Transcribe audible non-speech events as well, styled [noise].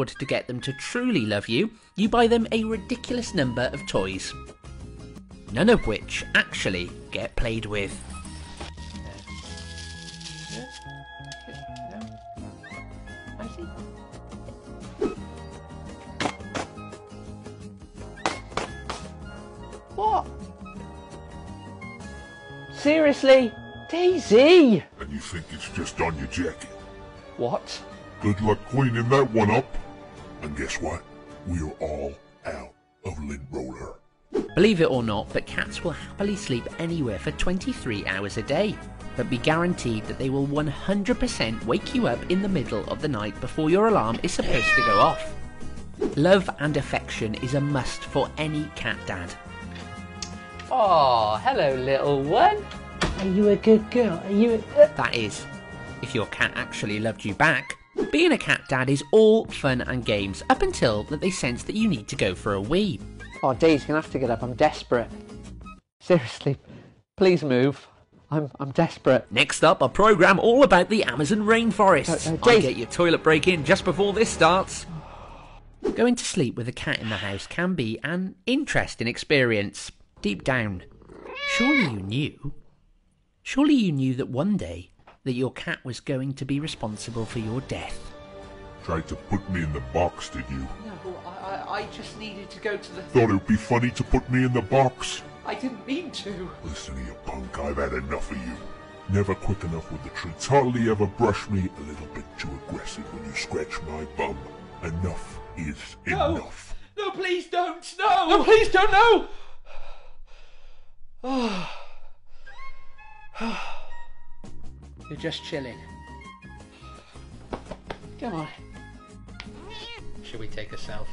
order to get them to truly love you, you buy them a ridiculous number of toys. None of which actually get played with. What? Seriously? Daisy! And you think it's just on your jacket? What? Good luck cleaning that one up. And guess what? We're all out of lint roller. Believe it or not, but cats will happily sleep anywhere for 23 hours a day. But be guaranteed that they will 100% wake you up in the middle of the night before your alarm is supposed to go off. Love and affection is a must for any cat dad. Oh, hello, little one. Are you a good girl? Are you a... That is, if your cat actually loved you back. Being a cat dad is all fun and games up until that they sense that you need to go for a wee. Oh, Daisy's gonna have to get up. I'm desperate. Seriously, please move. I'm I'm desperate. Next up, a program all about the Amazon rainforest. Uh, uh, I get your toilet break in just before this starts. Going to sleep with a cat in the house can be an interesting experience. Deep down, surely you knew. Surely you knew that one day that your cat was going to be responsible for your death. Tried to put me in the box, did you? No, I, I, I just needed to go to the. Thought it'd be funny to put me in the box. I didn't mean to. Listen here, punk, I've had enough of you. Never quick enough with the treats. Hardly ever brush me. A little bit too aggressive when you scratch my bum. Enough is No. enough. No, please don't. No. No, please don't. No. [sighs] [sighs] [sighs] You're just chilling. Come on. Should we take a selfie?